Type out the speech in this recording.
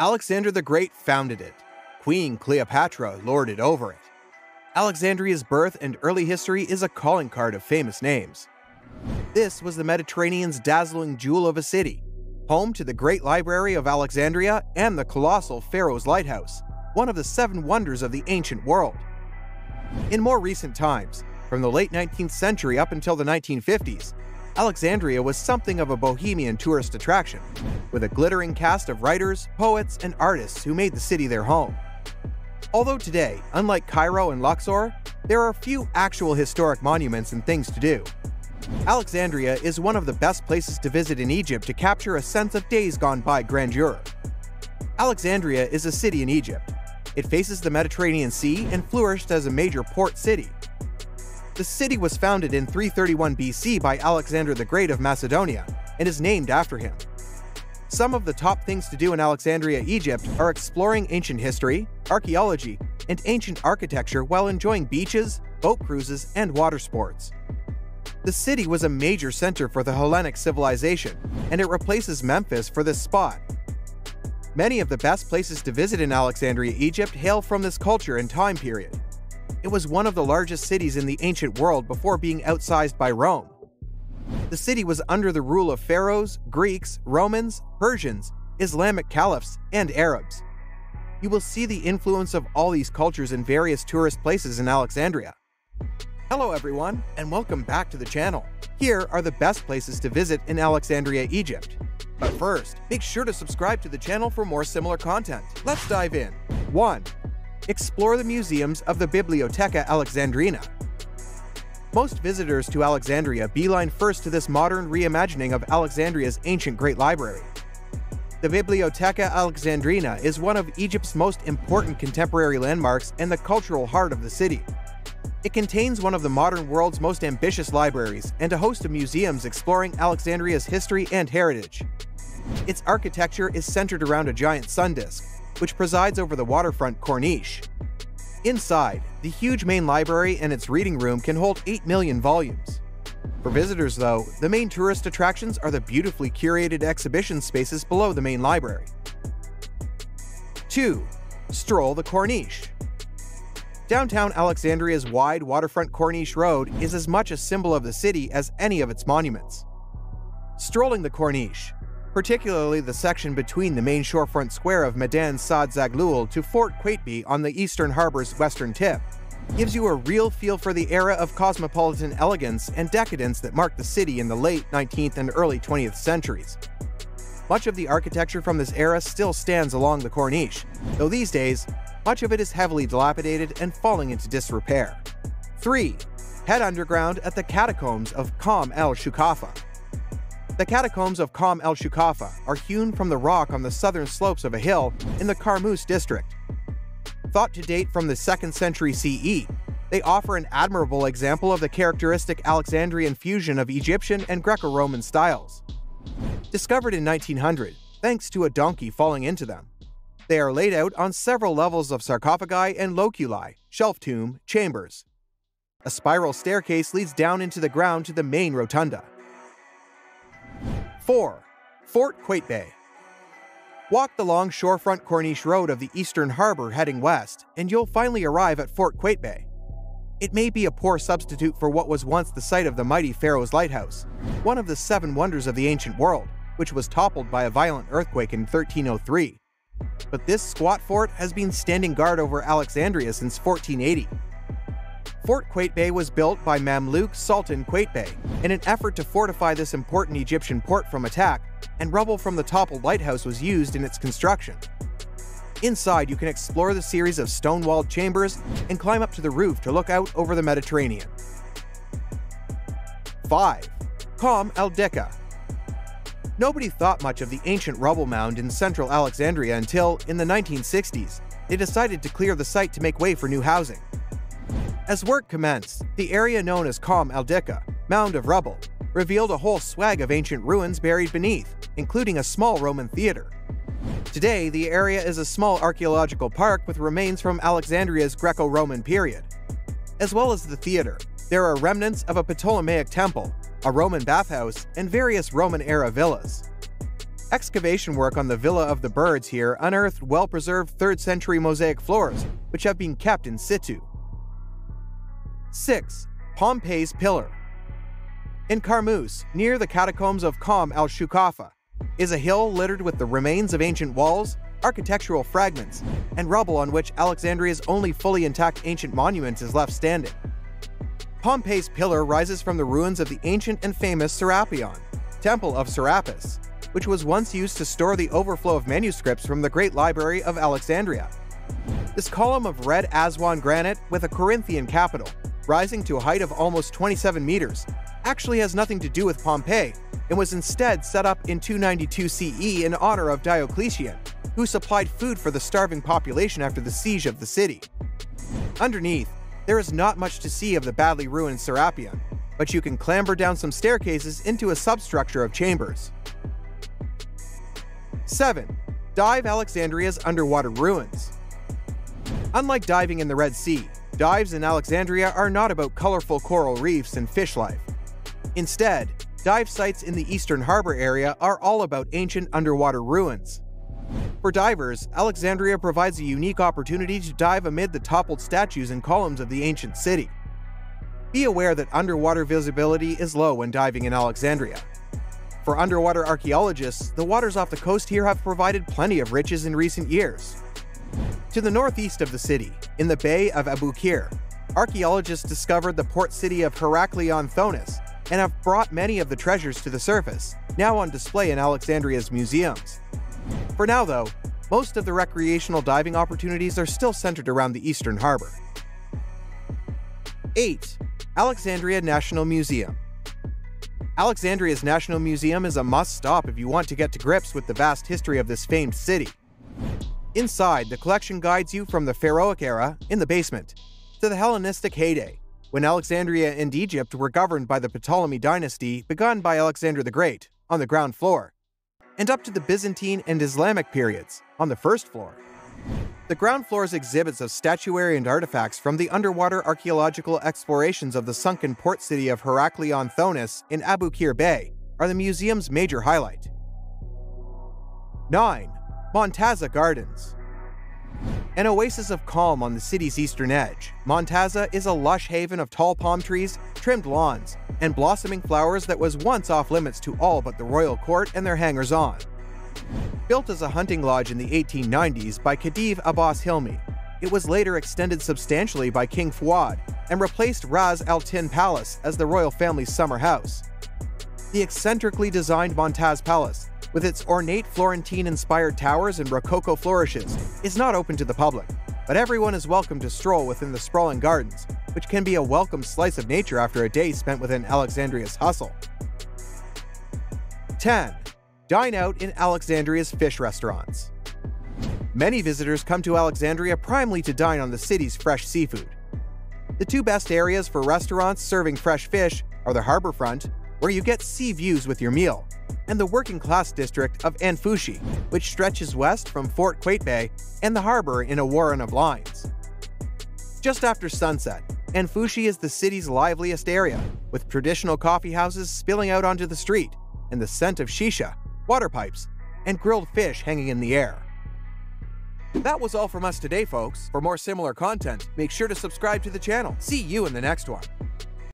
Alexander the Great founded it. Queen Cleopatra lorded over it. Alexandria's birth and early history is a calling card of famous names. This was the Mediterranean's dazzling jewel of a city, home to the Great Library of Alexandria and the colossal Pharos Lighthouse, one of the seven wonders of the ancient world. In more recent times, from the late 19th century up until the 1950s, Alexandria was something of a bohemian tourist attraction, with a glittering cast of writers, poets, and artists who made the city their home. Although today, unlike Cairo and Luxor, there are few actual historic monuments and things to do. Alexandria is one of the best places to visit in Egypt to capture a sense of days gone by grandeur. Alexandria is a city in Egypt. It faces the Mediterranean Sea and flourished as a major port city. The city was founded in 331 BC by Alexander the Great of Macedonia and is named after him. Some of the top things to do in Alexandria, Egypt are exploring ancient history, archaeology, and ancient architecture while enjoying beaches, boat cruises, and water sports. The city was a major center for the Hellenic civilization, and it replaces Memphis for this spot. Many of the best places to visit in Alexandria, Egypt hail from this culture and time period. It was one of the largest cities in the ancient world before being outsized by Rome. The city was under the rule of pharaohs, Greeks, Romans, Persians, Islamic caliphs, and Arabs. You will see the influence of all these cultures in various tourist places in Alexandria. Hello everyone, and welcome back to the channel. Here are the best places to visit in Alexandria, Egypt. But first, make sure to subscribe to the channel for more similar content. Let's dive in. 1. Explore the museums of the Bibliotheca Alexandrina. Most visitors to Alexandria beeline first to this modern reimagining of Alexandria's ancient Great Library. The Bibliotheca Alexandrina is one of Egypt's most important contemporary landmarks and the cultural heart of the city. It contains one of the modern world's most ambitious libraries and a host of museums exploring Alexandria's history and heritage. Its architecture is centered around a giant sun disk, which presides over the waterfront corniche. Inside, the huge main library and its reading room can hold 8 million volumes. For visitors, though, the main tourist attractions are the beautifully curated exhibition spaces below the main library. 2. Stroll the Corniche. Downtown Alexandria's wide waterfront Corniche Road is as much a symbol of the city as any of its monuments. Strolling the Corniche, particularly the section between the main shorefront square of Meydan Saad Zaghloul to Fort Qaitbay on the eastern harbor's western tip, gives you a real feel for the era of cosmopolitan elegance and decadence that marked the city in the late 19th and early 20th centuries. Much of the architecture from this era still stands along the Corniche, though these days, much of it is heavily dilapidated and falling into disrepair. 3. Head underground at the catacombs of Qom el Shukafa. The catacombs of Qom el Shukafa are hewn from the rock on the southern slopes of a hill in the Qarmus district. Thought to date from the 2nd century CE, they offer an admirable example of the characteristic Alexandrian fusion of Egyptian and Greco Roman styles. Discovered in 1900, thanks to a donkey falling into them. They are laid out on several levels of sarcophagi and loculi, shelf tomb, chambers. A spiral staircase leads down into the ground to the main rotunda. 4. Fort Qaitbay. Walk the long shorefront Corniche Road of the Eastern Harbor heading west, and you'll finally arrive at Fort Qaitbay. It may be a poor substitute for what was once the site of the mighty Pharos Lighthouse, one of the seven wonders of the ancient world, which was toppled by a violent earthquake in 1303. But this squat fort has been standing guard over Alexandria since 1480, Fort Qaitbay was built by Mamluk Sultan Qaitbay in an effort to fortify this important Egyptian port from attack, and rubble from the toppled lighthouse was used in its construction. Inside, you can explore the series of stone-walled chambers and climb up to the roof to look out over the Mediterranean. 5. Qom el-Dika Nobody thought much of the ancient rubble mound in central Alexandria until, in the 1960s, they decided to clear the site to make way for new housing. As work commenced, the area known as Qom el-Dika, Mound of Rubble, revealed a whole swag of ancient ruins buried beneath, including a small Roman theater. Today, the area is a small archaeological park with remains from Alexandria's Greco-Roman period. As well as the theater, there are remnants of a Ptolemaic temple, a Roman bathhouse, and various Roman-era villas. Excavation work on the Villa of the Birds here unearthed well preserved 3rd century mosaic floors, which have been kept in situ. 6. Pompey's Pillar In Carmus, near the catacombs of Qom al Shukafa, is a hill littered with the remains of ancient walls, architectural fragments, and rubble on which Alexandria's only fully intact ancient monument is left standing. Pompey's Pillar rises from the ruins of the ancient and famous Serapeon, Temple of Serapis, which was once used to store the overflow of manuscripts from the Great Library of Alexandria. This column of red Aswan granite with a Corinthian capital, rising to a height of almost 27 meters, actually has nothing to do with Pompeii and was instead set up in 292 CE in honor of Diocletian, who supplied food for the starving population after the siege of the city. Underneath, there is not much to see of the badly ruined Serapeon, but you can clamber down some staircases into a substructure of chambers. 7. Dive Alexandria's underwater ruins. Unlike diving in the Red Sea, dives in Alexandria are not about colorful coral reefs and fish life. Instead, dive sites in the Eastern Harbor area are all about ancient underwater ruins. For divers, Alexandria provides a unique opportunity to dive amid the toppled statues and columns of the ancient city. Be aware that underwater visibility is low when diving in Alexandria. For underwater archaeologists, the waters off the coast here have provided plenty of riches in recent years. To the northeast of the city, in the Bay of Abukir, archaeologists discovered the port city of Heraklion Thonis and have brought many of the treasures to the surface, now on display in Alexandria's museums. For now, though, most of the recreational diving opportunities are still centered around the Eastern Harbor. 8. Alexandria National Museum Alexandria's National Museum is a must stop if you want to get to grips with the vast history of this famed city. Inside, the collection guides you from the Pharaonic era, in the basement, to the Hellenistic heyday, when Alexandria and Egypt were governed by the Ptolemy dynasty begun by Alexander the Great, on the ground floor, and up to the Byzantine and Islamic periods, on the first floor. The ground floor's exhibits of statuary and artifacts from the underwater archaeological explorations of the sunken port city of Heraklion Thonis in Abukir Bay are the museum's major highlight. 9. Montaza Gardens An oasis of calm on the city's eastern edge, Montaza is a lush haven of tall palm trees, trimmed lawns, and blossoming flowers that was once off limits to all but the royal court and their hangers-on. Built as a hunting lodge in the 1890s by Khedive Abbas Hilmi, it was later extended substantially by King Fuad and replaced Ras Al Tin Palace as the royal family's summer house. The eccentrically designed Montaza Palace, with its ornate Florentine-inspired towers and Rococo flourishes, is not open to the public, but everyone is welcome to stroll within the sprawling gardens, which can be a welcome slice of nature after a day spent within Alexandria's hustle. 10. Dine out in Alexandria's fish restaurants. Many visitors come to Alexandria primarily to dine on the city's fresh seafood. The two best areas for restaurants serving fresh fish are the harborfront, where you get sea views with your meal, and the working class district of Anfushi, which stretches west from Fort Qaitbay and the harbor in a warren of lines. Just after sunset, Anfushi is the city's liveliest area, with traditional coffee houses spilling out onto the street and the scent of shisha water pipes, and grilled fish hanging in the air. That was all from us today, folks. For more similar content, make sure to subscribe to the channel. See you in the next one.